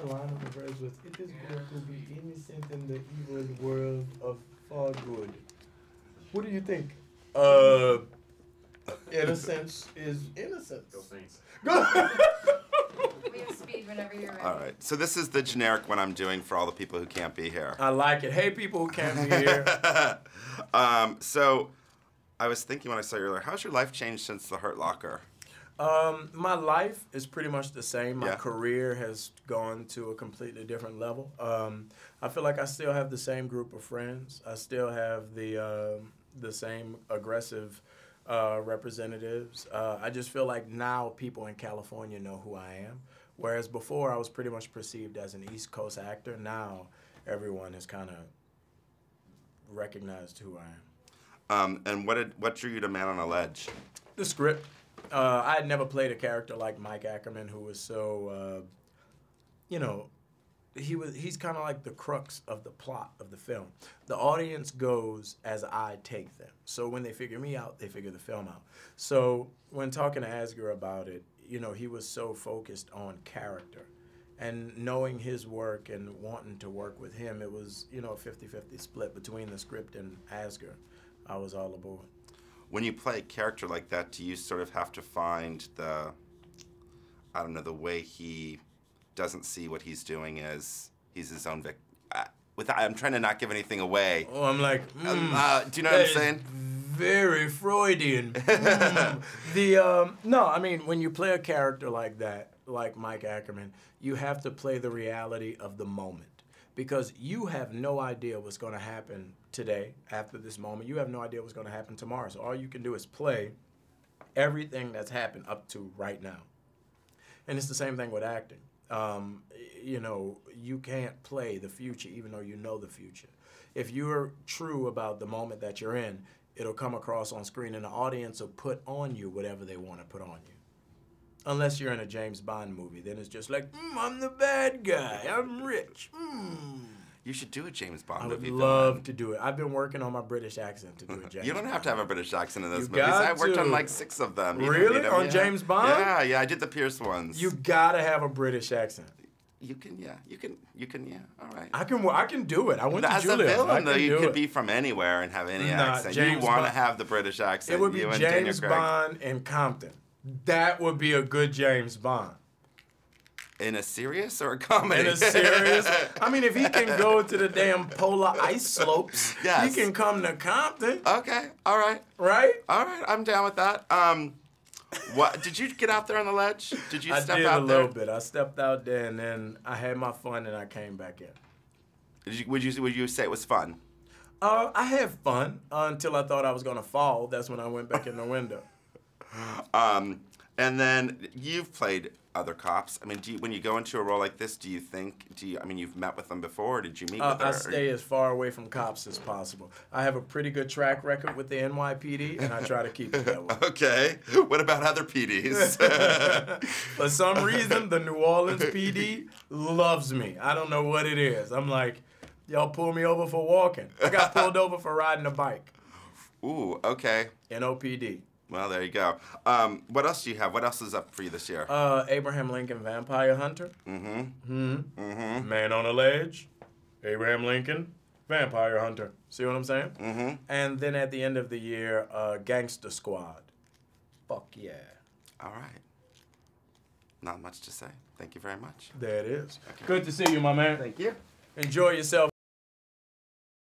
the line of the verse was, "It is good to be innocent in the evil world of far good." What do you think? Uh, innocence is innocence. Go Saints. We have speed whenever you're ready. All right. So this is the generic one I'm doing for all the people who can't be here. I like it. Hey, people who can't be here. um, so I was thinking when I saw you earlier, how's your life changed since the Hurt Locker? Um, my life is pretty much the same. My Yeah. career has gone to a completely different level. Um, I feel like I still have the same group of friends. I still have the um the same aggressive uh, representatives. Uh, I just feel like now people in California know who I am, whereas before I was pretty much perceived as an East Coast actor. Now everyone has kind of recognized who I am. Um, and what did what drew you to Man on a Ledge? the script. Uh, I had never played a character like Mike Ackerman, who was so, uh, you know, he was he's kind of like the crux of the plot of the film. The audience goes as I take them. So when they figure me out, they figure the film out. So when talking to Asger about it, you know, he was so focused on character. And knowing his work and wanting to work with him, it was, you know, a 50-50 split between the script and Asger. I was all aboard. When you play a character like that, do you sort of have to find the, I don't know, the way he doesn't see what he's doing as he's his own victim? Uh, with I'm trying to not give anything away. Oh, I'm like, mm, uh, do you know what I'm saying? Very Freudian. Mm. the um, no, I mean when you play a character like that, like Mike Ackerman, you have to play the reality of the moment because you have no idea what's going to happen today after this moment. You have no idea what's going to happen tomorrow. So all you can do is play everything that's happened up to right now. And it's the same thing with acting. Um, you know, you can't play the future even though you know the future. If you're true about the moment that you're in, it'll come across on screen and the audience will put on you whatever they want to put on you. Unless you're in a James Bond movie, then it's just like, mm, I'm the bad guy, I'm rich. Mm. You should do a James Bond I would movie. love to do it. I've been working on my British accent to do a James You don't have to have a British accent in those movies. I worked on like six of them. You Really? On yeah. James Bond? Yeah, yeah. I did the Pierce ones. You gotta have a British accent. you can, yeah. You can, you can, yeah. All right. I can, I can do it. I went As to a Juilliard. I villain, though, you could it. be from anywhere and have any Nah, accent. James you want to have the British accent. It would be you and Daniel James. Bond and Compton. That would be a good James Bond. In a serious or a comedy? In a serious, I mean, if he can go to the damn polar ice slopes, Yes. he can come to Compton, okay. All right. right? All right. I'm down with that. Um, what did you get out there on the ledge? Did you I step did out a there? little bit. I stepped out there and then I had my fun and I came back in. Did you, would you would you say it was fun? Uh, I had fun until I thought I was gonna fall. That's when I went back in the window. Um, and then you've played other cops. I mean, do you, when you go into a role like this, do you think? Do you? I mean, you've met with them before. Or did you meet Uh, with her? I stay as far away from cops as possible. I have a pretty good track record with the NYPD, and I try to keep it that way. Okay. What about other PDs? For some reason, the New Orleans PD loves me. I don't know what it is. I'm like, y'all pull me over for walking. I got pulled over for riding a bike. Ooh. Okay. NOPD. Well, there you go. Um, what else do you have? What else is up for you this year? Uh, Abraham Lincoln Vampire Hunter. mm-hmm. Mm-hmm. Mm-hmm. Man on a ledge. Abraham Lincoln Vampire Hunter. See what I'm saying? Mm-hmm. And then at the end of the year, uh, Gangster Squad. Fuck yeah. All right. Not much to say. Thank you very much. There it is. Good to see you, my man. Thank you. Enjoy yourself.